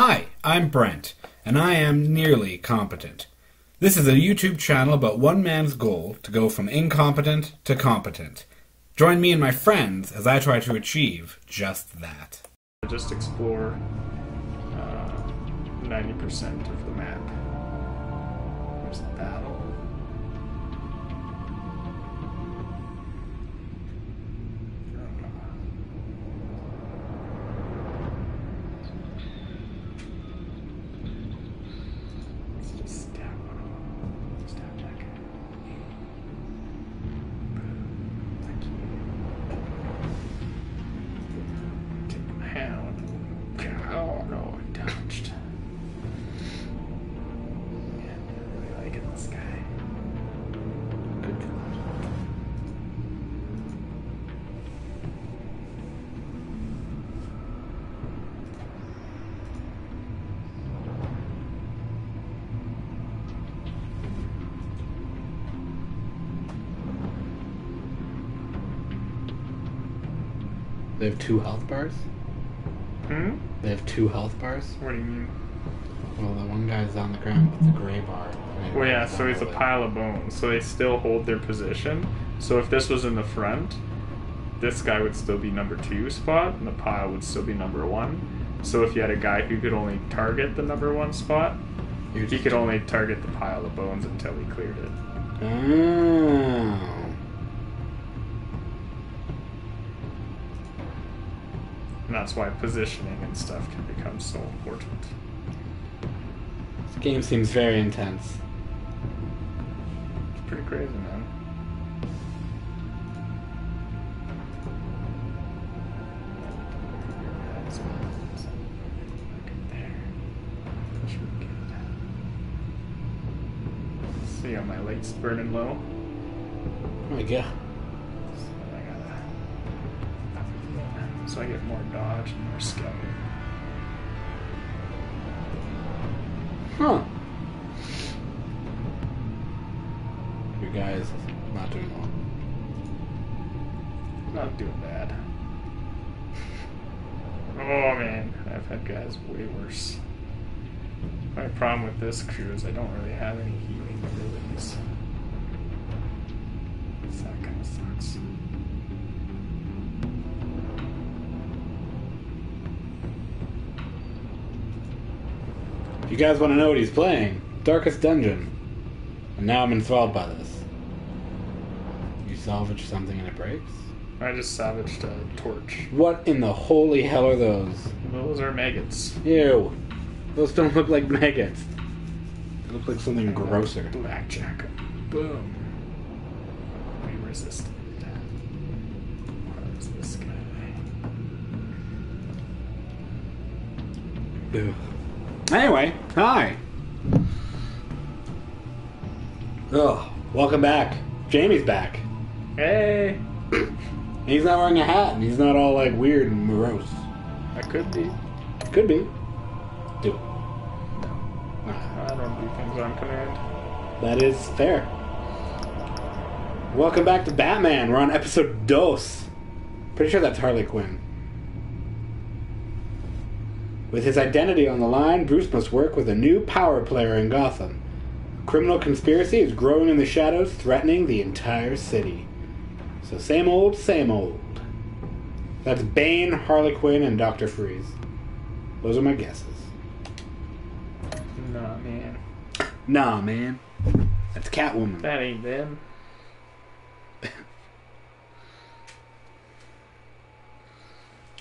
Hi, I'm Brent, and I am nearly competent. This is a YouTube channel about one man's goal to go from incompetent to competent. Join me and my friends as I try to achieve just that. Just explore uh, 90% of the map. There's They have two health bars? Hmm? They have two health bars? What do you mean? Well, the one guy's on the ground with the gray bar. Well, yeah, so he's a pile of bones. So they still hold their position. So if this was in the front, this guy would still be number two spot, and the pile would still be number one. So if you had a guy who could only target the number one spot, he could only target the pile of bones until he cleared it. Oh. And that's why positioning and stuff can become so important. This game seems very intense. It's pretty crazy, man. See how my light's burning low. Oh my god. So I get more dodge and more skill. Huh. Your guy is not doing well. Not doing bad. Oh man, I've had guys way worse. My problem with this crew is I don't really have any healing abilities. So that kind of sucks. If you guys want to know what he's playing, Darkest Dungeon. And now I'm enthralled by this. You salvage something and it breaks? I just salvaged a torch. What in the holy hell are those? Those are maggots. Ew. Those don't look like maggots. They look like something grosser. Blackjack. Boom. We resisted. What is this guy? Ew. Anyway, hi. Oh, welcome back. Jamie's back. Hey! He's not wearing a hat and he's not all like weird and morose. I could be. Could be. Do it. No. I don't do things on command. That is fair. Welcome back to Batman. We're on episode dos. Pretty sure that's Harley Quinn. With his identity on the line, Bruce must work with a new power player in Gotham. Criminal conspiracy is growing in the shadows, threatening the entire city. So, same old, same old. That's Bane, Harley Quinn, and Dr. Freeze. Those are my guesses. Nah, man. Nah, man. That's Catwoman. That ain't them.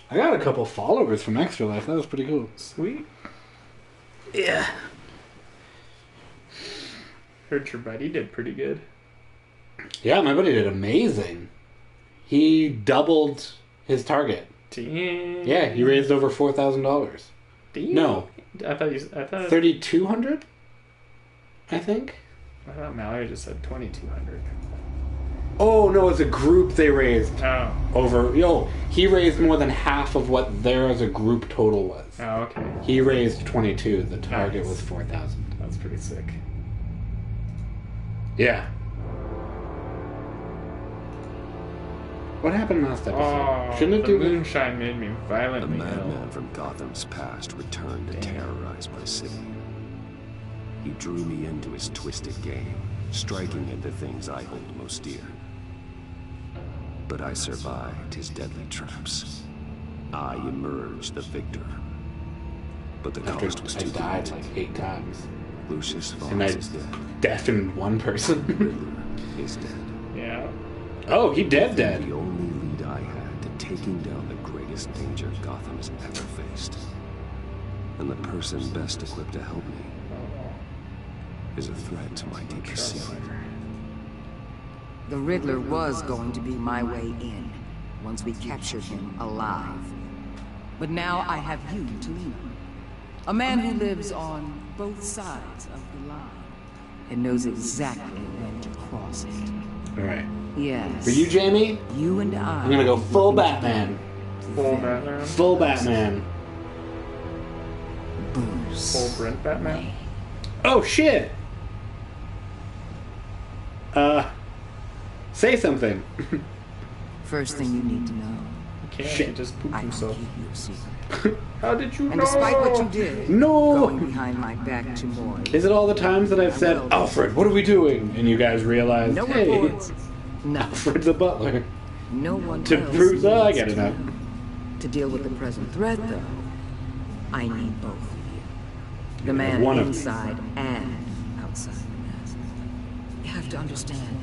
I got a couple followers from Extra Life. That was pretty cool. Sweet. Yeah. Heard your buddy did pretty good. Yeah, my buddy did amazing. He doubled his target. Damn. Yeah, he raised over four thousand dollars. Damn. No. I thought you. I thought. Thirty two hundred? I think. I thought Mallory just said twenty two hundred. Oh no, as a group they raised Oh. over yo, he raised more than half of what their as a group total was. Oh, okay. He raised twenty two, the target Nice. was four thousand. That's pretty sick. Yeah. What happened last episode? Oh, Shouldn't it the do moonshine made me violent? A violently madman from Gotham's past returned to Damn. terrorize my city. He drew me into his twisted game, striking at the things I hold most dear. But I survived his deadly traps. I emerged the victor. But the After cost was I too died great. like eight times. Lucius And I Fox is dead. deafened one person. Riddler is dead. Yeah. oh, he dead dead. The only lead I had to taking down the greatest danger Gotham has ever faced. And the person best equipped to help me is a threat to my deepest secret. The Riddler was going to be my way in, once we captured him alive. But now I have you to lean on. A man who lives on both sides of the line. And knows exactly when to cross it. All right. Yes. For you, Jamie, You and I. I'm gonna go full Batman. Full Batman. Full Batman. Bruce. Full Brent Batman. Oh shit. Uh, say something. First thing you need to know. Okay. Shit. Just pooped I himself. keep you a secret. How did you And know? despite what you did, No. going behind my back to more. Is it all the times that I've I said, will. Alfred, what are we doing? And you guys realize, No hey, reports. Nothing. Alfred's the butler. No one To else prove that, I needs get to it now. know. To deal with the present threat, though, I need both of you. The man one of inside and outside the mask. You have to understand,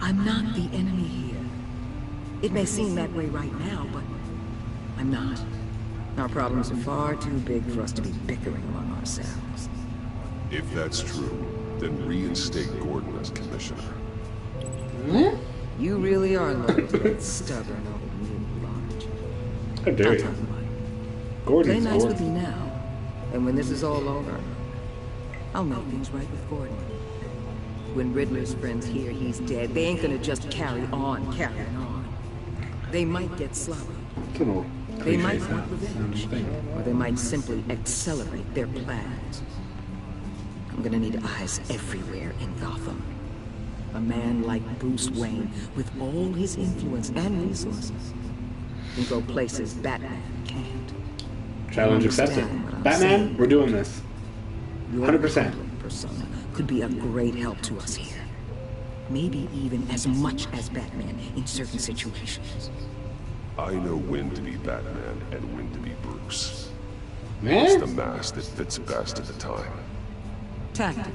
I'm not the enemy here. It may seem that way right now, but I'm not. Our problems are far too big for us to be bickering among ourselves. If that's true, then reinstate Gordon as commissioner. Hmm? You really are loyal to that stubborn old mule large. How dare I'll you? tell you what. Play Gordon's nice Gordon. with me now, and when this is all over, I'll make things right with Gordon. When Riddler's friends hear he's dead, they ain't gonna just carry on carrying on. They might get sloppy, they might want revenge, or they might simply accelerate their plans. I'm gonna need eyes everywhere in Gotham. A man like Bruce Wayne, with all his influence and resources, can go places Batman can't. Challenge accepted. Understand what I'm Batman, saying. we're doing this. 100%. Goblin persona could be a great help to us here. Maybe even as much as Batman in certain situations. I know when to be Batman and when to be Bruce. It's the mask that fits best at the time. Tactical.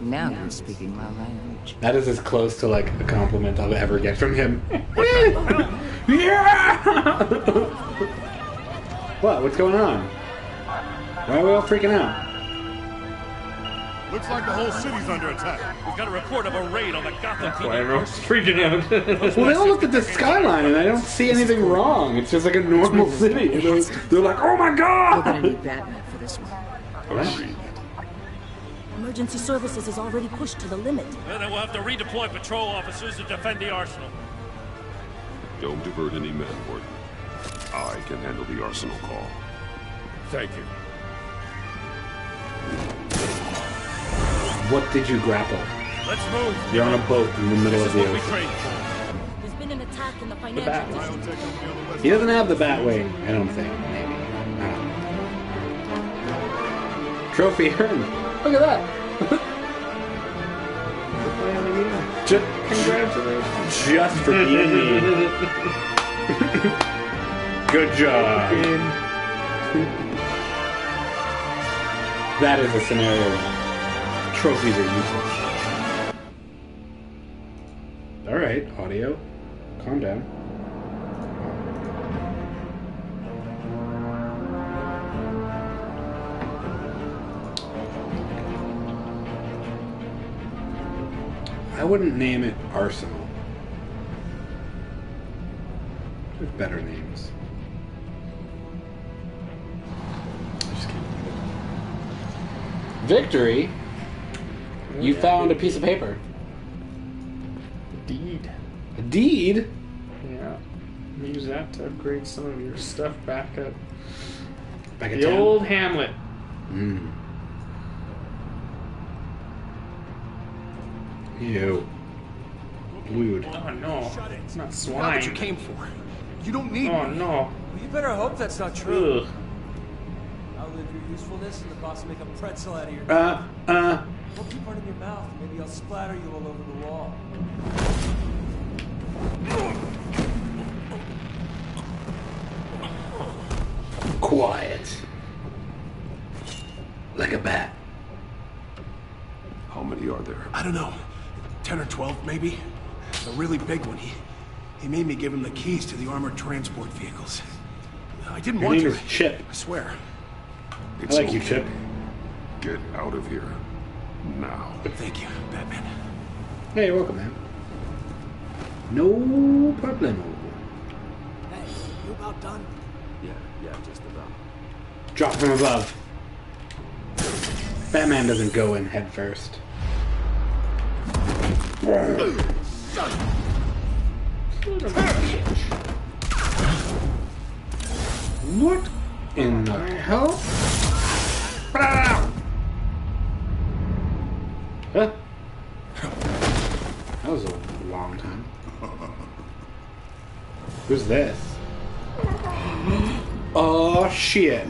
Now you're speaking my language. That is as close to like a compliment I'll ever get from him. yeah! what? What's going on? Why are we all freaking out? Looks like the whole city's under attack. We've got a report of a raid on the Gotham Why PD. everyone's freaking out? Well, they all look at the skyline and I don't see anything wrong. It's just like a normal city. And they're, they're like, oh my god! We're gonna god! need Batman for this one. Oh, Agreed. Emergency services is already pushed to the limit. And then we'll have to redeploy patrol officers to defend the arsenal. Don't divert any men, Gordon. I can handle the arsenal call. Thank you. What did you grapple? Let's move. You're on a boat in the middle This of the ocean. There's been an attack in the bat. financial district. Biotech company on the west He doesn't have the Batwing, I don't think. Maybe. I don't know. Trophy earned. Look at that. just, Congratulations. just for being me. Good job. That is a scenario where trophies are useless. Alright, audio. Calm down. I wouldn't name it Arsenal. There's better names. Victory? You found a piece of paper. Deed. A deed? Yeah. Use that to upgrade some of your stuff back at Back at the town? old Hamlet. Mm. Ew. Lewd. Oh no, it's not Not swine. what you came for. You don't need Oh me. no. You better hope that's not true. Ugh. Now outlive your usefulness and the boss will make a pretzel out of your Uh, uh. Don't keep running your mouth. Maybe I'll splatter you all over the wall. Quiet. Like a bat. How many are there? I don't know. Ten or twelve, maybe. A really big one. He, he made me give him the keys to the armored transport vehicles. I didn't Your want name to. is Chip. I swear. It's I like you, okay. Chip. Get out of here. Now. Thank you, Batman. Hey, you're welcome, man. No problem. Hey, you about done? Yeah, yeah, just about. Drop from above. Batman doesn't go in head first. What in the hell? Huh? That was a long time. Who's this? Oh shit.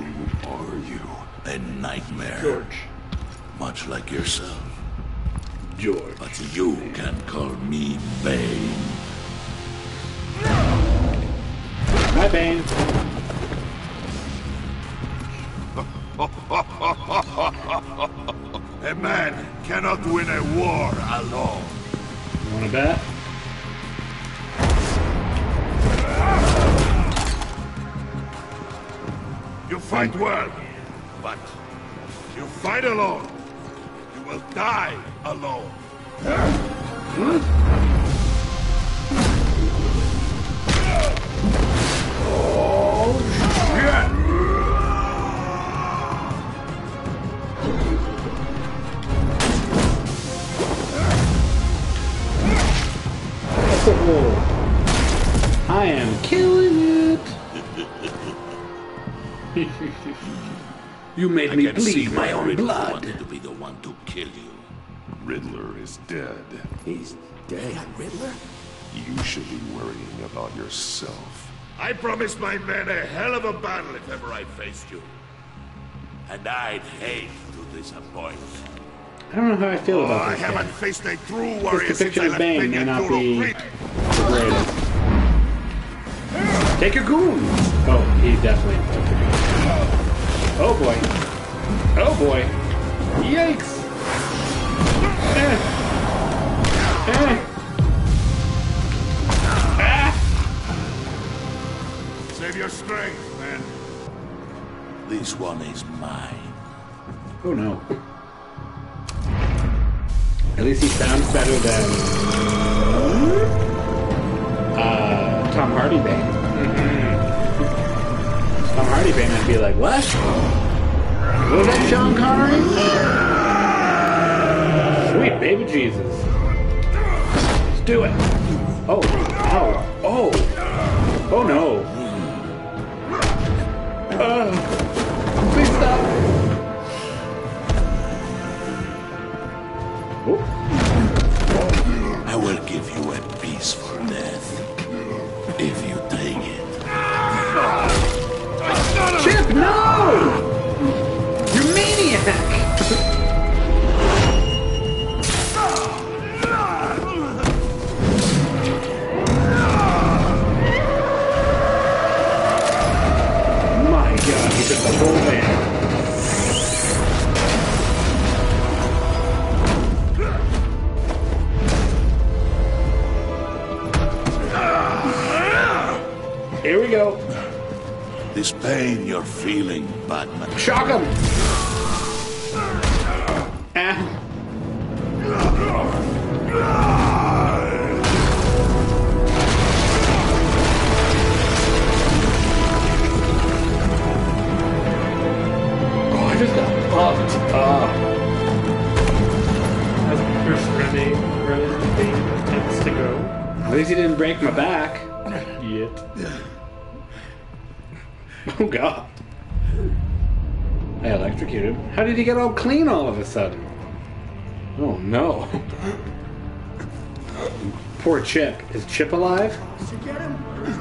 Are you? A nightmare. George. Much like yourself. George. But you can call me Bane. Hi, Bane. A man cannot win a war alone. You wanna bet? You fight well, but you fight alone. You will die alone. Oh, you made I me can see bleed my why own Riddler blood. wanted to be the one to kill you. Riddler is dead. He's dead. Riddler? You should be worrying about yourself. I promised my men a hell of a battle if ever I faced you. And I'd hate to disappoint. I don't know how I feel Oh, about I this haven't guy. faced a true This warrior since depiction I of Bane may not be Creek. the greatest. Take your goon! Oh, he definitely took your goon. Oh boy. Oh boy. Yikes! Eh. Eh. Save your strength, man. This one is mine. Oh no. At least he sounds better than uh, Tom Hardy Bane. Tom Hardy Bane, I'd be like, what? Was that Sean Connery? Sweet baby Jesus. Let's do it. Oh, ow, oh, oh no. Uh, Bane tends to go. At least he didn't break my back. Yet. Oh god. I electrocuted. him. How did he get all clean all of a sudden? Oh no. Poor Chip. Is Chip alive? There's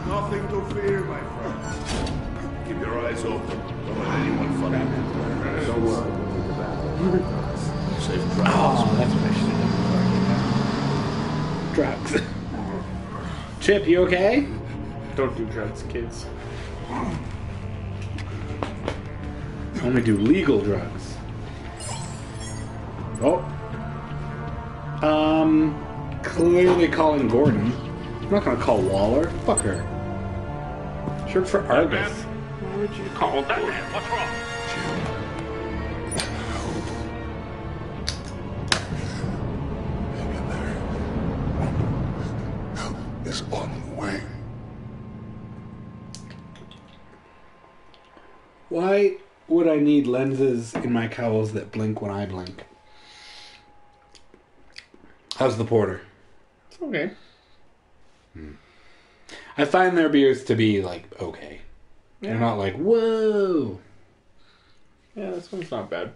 nothing to fear, my friend. Keep your eyes open. Don't let anyone funny you. Don't worry, we'll the bathroom. Oh, that's what I should have done before I did that. Drugs. Chip, you okay? Don't do drugs, kids. Only do legal drugs. Oh. Um, clearly calling Gordon. I'm not gonna call Waller. Fuck her. Short for Argus. Why would you call that? What's wrong? Would I need lenses in my cowls that blink when I blink? How's the porter? It's okay. I find their beers to be like okay. They're not like whoa. Yeah, this one's not bad.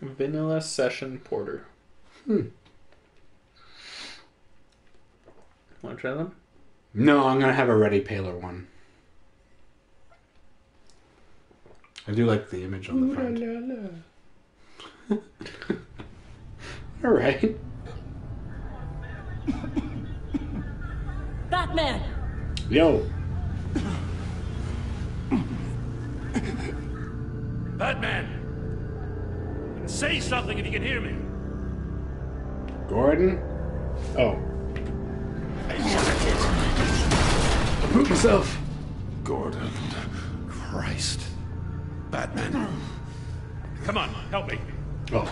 Vanilla Session Porter. Hmm. Want to try them? No, I'm gonna have a ready paler one. I do like the image on the front. All right. Batman! Yo. Batman! Say something if you can hear me. Gordon? Oh. I Prove yourself. Gordon. Christ. Batman. Come on, help me. Oh.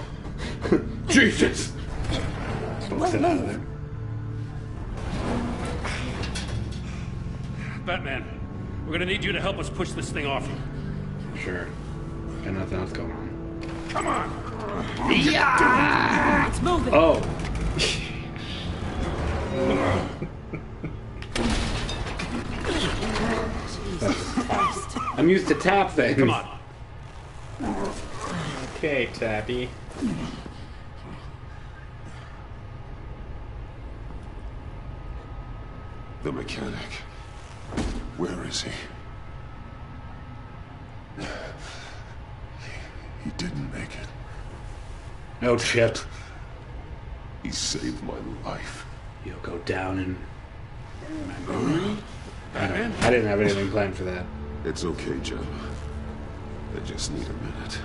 Jesus! Bust it out of there. Batman, we're gonna need you to help us push this thing off you. Sure. Got nothing else going on. Come on! Yeah! It's moving! Oh. I'm used to tap things. Come on. Okay, Tappy. The mechanic. Where is he? He didn't make it. No shit. He saved my life. You'll go down in memory. Uh-huh. I, don't, I didn't have anything planned for that. It's okay, Jim. I just need a minute.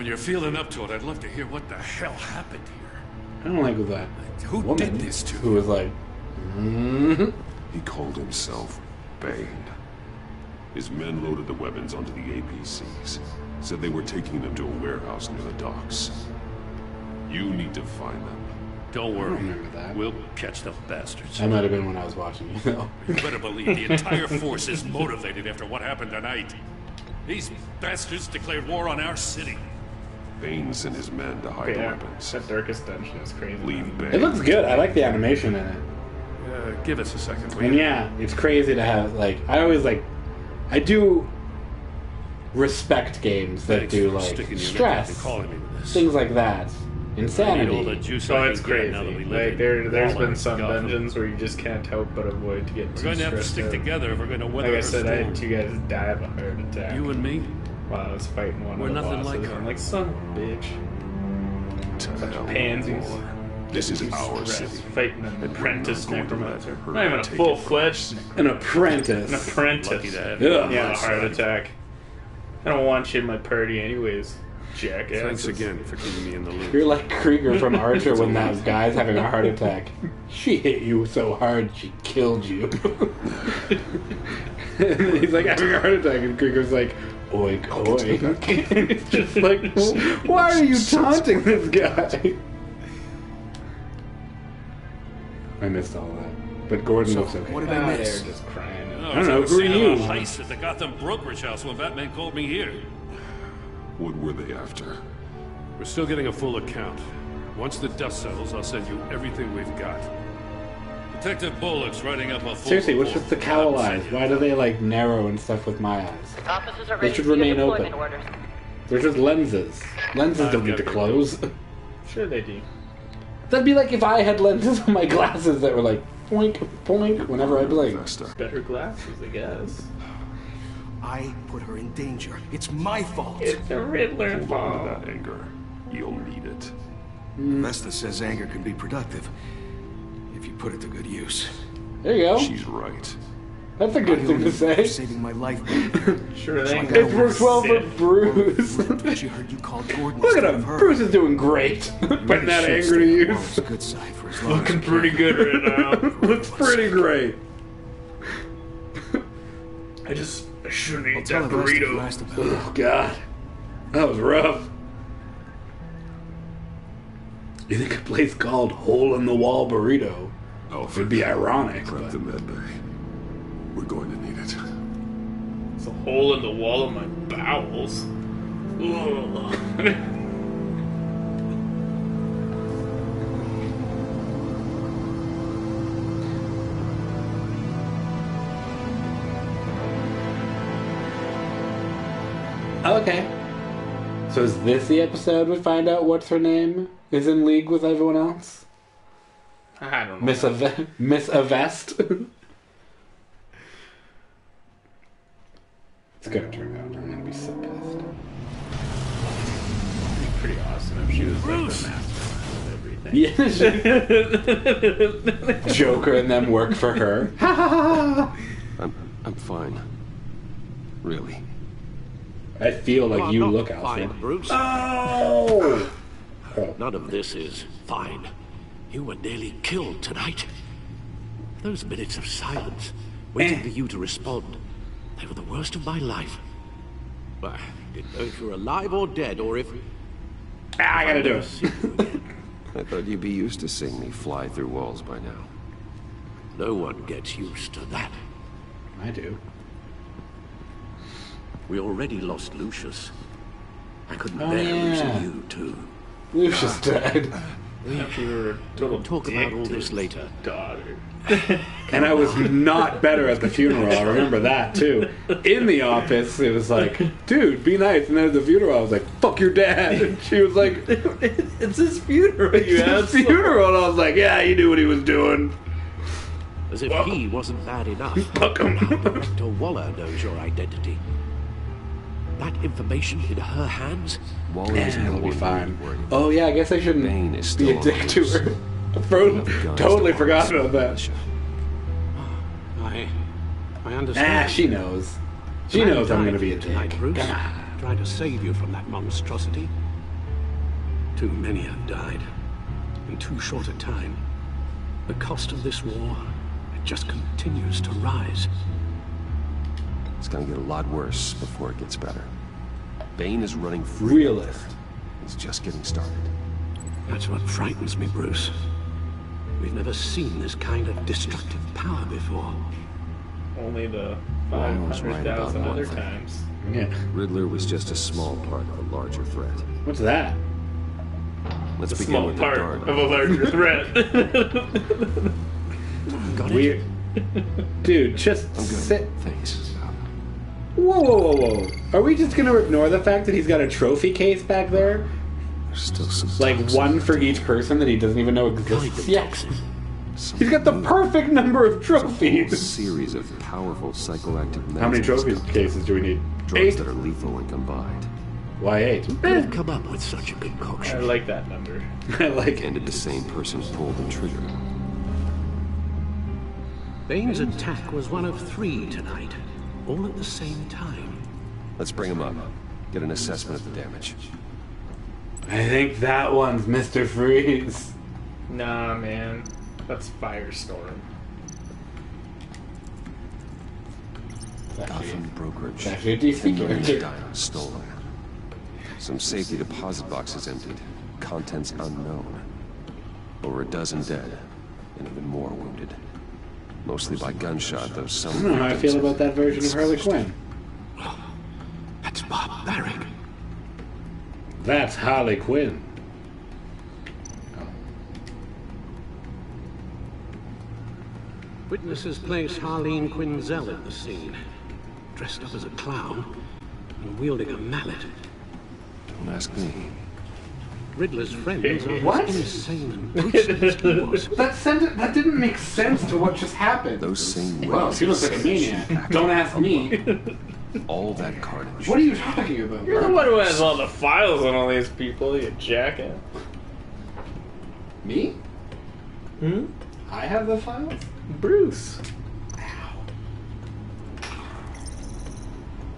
When you're feeling up to it, I'd love to hear what the hell happened here. I don't like that Who woman did this to who was like, mm He called himself Bane. His men loaded the weapons onto the APCs. Said they were taking them to a warehouse near the docks. You need to find them. Don't worry. remember that. We'll catch the bastards. that might have been when I was watching you though. You better believe the entire force is motivated after what happened tonight. These bastards declared war on our city. Bane sent his men to hide Okay, the weapons. That Darkest Dungeon is crazy. Leave Bane. It looks good. I like the animation in it. Uh, give us a second, will And yeah, it's crazy to have like I always like I do respect games that Thanks do like sticking your neck out and stress, calling me with this. things like that, I need all the insanity. juice So I it's crazy. now that we live Like in there's been some Gotham. dungeons where you just can't help but avoid to get We're too going to have to stick out. together if we're going to weather Like I said, I storm. had two guys die of a heart attack You and me? While I was fighting one We're of the nothing bosses. like her. I'm like, son of a bitch. To Bunch of pansies. This is our Stressed, city. Fighting an apprentice not going to let necromancer. Not even a full fledged. An apprentice. an apprentice. Lucky to have Yeah. you Yeah, a heart attack. I don't want you in my party anyways, jackass. Thanks again for keeping me in the loop. You're like Krieger from Archer when that guy's having a heart attack. She hit you so hard she killed you. and he's like having a heart attack, and Krieger's like, oink oink. It's just like, why are you taunting this guy? I missed all that. But Gordon looks okay. What did Ah, I they miss? were just crying. Oh, I don't know, who are seeing you? a heist at the Gotham brokerage house when Batman called me here. What were they after? We're still getting a full account. Once the dust settles, I'll send you everything we've got. Detective Bullock's writing up a full Seriously, what's with the cowl I'll eyes? Why do they like narrow and stuff with my eyes? Officers are They should remain open. orders. They're just lenses. Lenses I've don't need to close. Sure they do. That'd be like if I had lenses on my glasses that were like Poink, poink, whenever I blink. Better glasses, I guess. I put her in danger. It's my fault. It's the Riddler's fault. that anger. You'll need it. Hmm. Vesta says anger can be productive if you put it to good use. There you go. She's right. That's a good I thing owe to you say. saving my life. Sure thing. gotta It works well for Bruce. She heard you called Gordon. Look at him. her. Bruce is doing great. Putting that Should anger stay to use. Good side for as long Looking as pretty can. good right now. Looks pretty great. I just I shouldn't eat tell that her Vesta you burrito. asked about oh, it. Oh God, that was rough. You think a place called Hole in the Wall Burrito Oh, would be ironic? Prep But the med bay. We're going to need it. It's a hole in the wall of my bowels. Ugh. okay. So is this the episode we find out what's her name is in league with everyone else? I don't know. Miss Ave- Miss Avest. it's gonna turn out. I'm gonna be so pissed. pretty awesome if she was like the mastermind of everything. Yeah. Joker and them work for her. I'm, I'm fine. Really. I feel like are you look out fine, Alfred. Bruce. Oh! None of this is fine. You were nearly killed tonight. Those minutes of silence, waiting for you to respond, they were the worst of my life. I didn't know if you were alive or dead, or if... Ah, I gotta do it. I thought you'd be used to seeing me fly through walls by now. No one gets used to that. I do. We already lost Lucius. I couldn't Oh, bear yeah. losing you, too. Lucius died. After you were a total We'll talk about all this later. Daughter. And I was not better at the funeral. I remember that too. In the office, it was like, dude, be nice. And then at the funeral, I was like, fuck your dad. And she was like, it's his funeral. You it's his asshole. funeral. And I was like, yeah, he knew what he was doing. As if he wasn't bad enough. Fuck him. Director Waller knows your identity. That information in her hands? Waller Yeah, isn't the it'll be fine. Oh yeah, I guess I shouldn't Bane is be still a on dick to her. Fro- totally forgot about that. militia. I... I Ah, understand. she knows. She knows I'm gonna be a dick. tonight, Bruce. Come on. Trying to save you from that monstrosity. Too many have died. In too short a time. The cost of this war, it just continues to rise. It's gonna get a lot worse before it gets better. Bane is running free. Realist. He's just getting started. That's what frightens me, Bruce. We've never seen this kind of destructive power before. Only the Waller was right 500,000 other thing. times. Yeah. Riddler was just a small part of a larger threat. What's that? Let's A begin small with part the darn. of a larger threat. Got it? Weird. Dude, just I'm good. sit. Thanks. Whoa, whoa, whoa, whoa. Are we just gonna ignore the fact that he's got a trophy case back there? There's still some Like one for each person that he doesn't even know Kind exists of yet? He's got the perfect number of whole trophies. series of powerful psychoactive How many medicines trophies combined. cases do we need? Drugs Eight. that are lethal when combined. Why eight? Who could have come up with such a I concoction? I like that number. I like And it. did the same person pull the trigger? Bane's attack was one of three tonight, all at the same time. Let's bring him up. Get an assessment of the damage. I think that one's Mr. Freeze. Nah, man. That's Firestorm. Gotham brokerage. It's actually a DC 10 million character. diamonds stolen. Some safety deposit boxes emptied. Contents unknown. Over a dozen dead. And even more wounded. Mostly by gunshot, though some. I don't know how I feel about that version of Harley Quinn. That's barbaric. That's Harley Quinn. Witnesses place Harleen Quinzel at the scene, dressed up as a clown and wielding a mallet. Don't ask me. Riddler's friends are What? as insane and as he was. That sent, that didn't make sense to what just happened. Those same Well, he looks like a maniac. Don't ask me. All that carnage. What are you talking about? You're the one who has all the files on all these people, you jackass. Me? Hmm? I have the files? Bruce.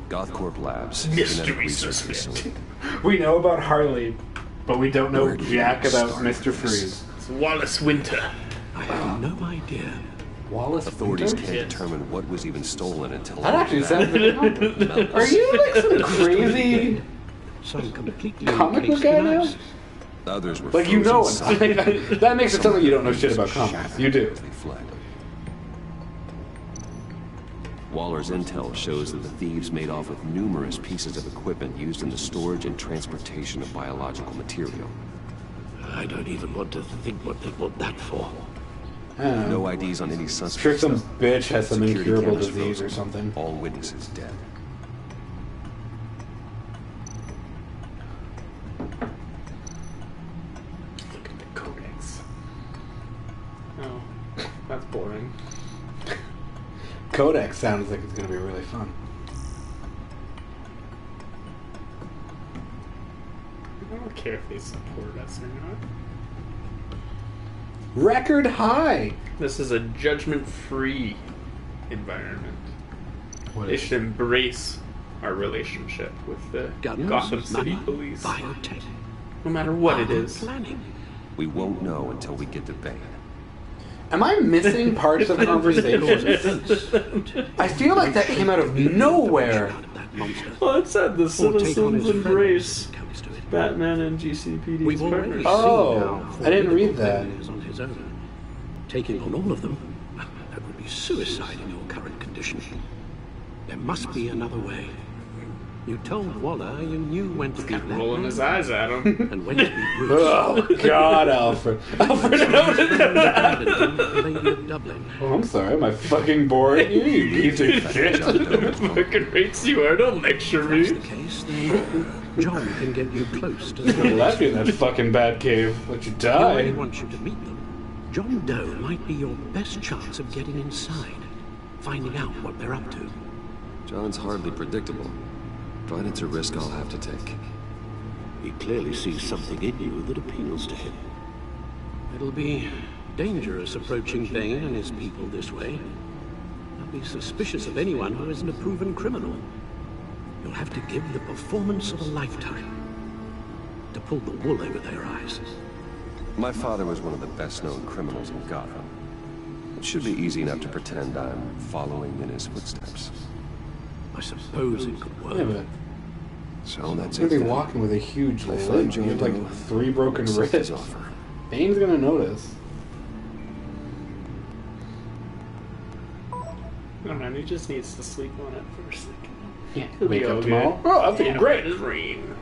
Gothcorp Labs. Mystery research suspect. facility. We know about Harley, but we don't know jack about Mr. Freeze. It's Wallace Winter. I have no idea. Wallace Authorities can't determine what was even stolen until That actually sounds like a comic. Are you like some crazy Some completely comic book guy now? ice. Others were Like you know frozen it. solid. that makes it sound like you don't know shit about comics. You do. Fled. Waller's intel shows that the thieves made off with numerous pieces of equipment used in the storage and transportation of biological material. I don't even want to think what they want that for. I don't know. No IDs on any suspects. Sure, some bitch has some incurable disease frozen. or something. All witnesses dead. Look at the codex. Oh, that's boring. Codex sounds like it's gonna be really fun. I don't care if they support us or not. Record high. This is a judgment-free environment. What They is should embrace our relationship with the Guns, Gotham City money, Police. biotech. No matter what it Armed. Planning. We won't know until we get to Bane. Am I missing parts of conversation? I feel like that came out of nowhere. That. Well, it said the Or take on citizens embrace friends comes to it. Batman and GCPD's We've partnership. Oh, I didn't read that. Bane is on his own. Taking on all of them, that would be suicide in your current condition. There must be another way. You told Waller you knew when to be Rolling his eyes at him. and when to be Bruce. Oh God, Alfred. Alfred, The Lady Dublin. oh, I'm sorry, am I fucking bored? You you piece of shit. Fucking rates you are. Don't lecture If me. that's the case, then John can get you close to the left you in that fucking Batcave. Let you He already die. wants you to meet them. John Doe might be your best chance of getting inside, finding out what they're up to. John's hardly predictable, but it's a risk I'll have to take. He clearly sees something in you that appeals to him. It'll be dangerous approaching Bane and his people this way. They'll be suspicious of anyone who isn't a proven criminal. You'll have to give the performance of a lifetime to pull the wool over their eyes. My father was one of the best-known criminals in Gotham. It should be easy enough to pretend I'm following in his footsteps. I suppose it could work. Yeah, but So that's he's it. gonna be walking with a huge I limp. You have Doe. like three broken Accept his ribs. offer. Bane's gonna notice. Oh man, he just needs to sleep on it for a second. Yeah. He'll Wake up all tomorrow. good. Oh, I feel Yeah, great. It's rain.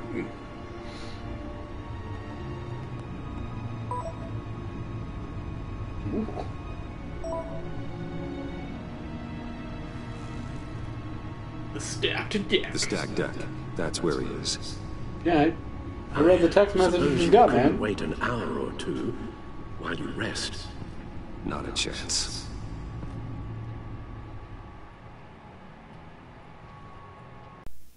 The stacked deck. The stack deck. That's where he is. Yeah, I, I read the text message Suppose you you got, couldn't man. wait an hour or two while you rest. Not a chance.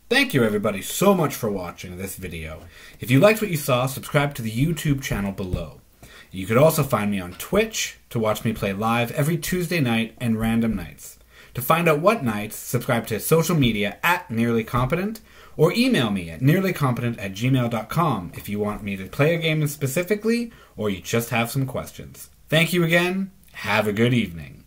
Thank you everybody so much for watching this video. If you liked what you saw, subscribe to the YouTube channel below. You could also find me on Twitch to watch me play live every Tuesday night and random nights. To find out what nights, subscribe to social media at Nearly Competent or email me at nearlycompetent at gmail.com if you want me to play a game specifically or you just have some questions. Thank you again. Have a good evening.